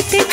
से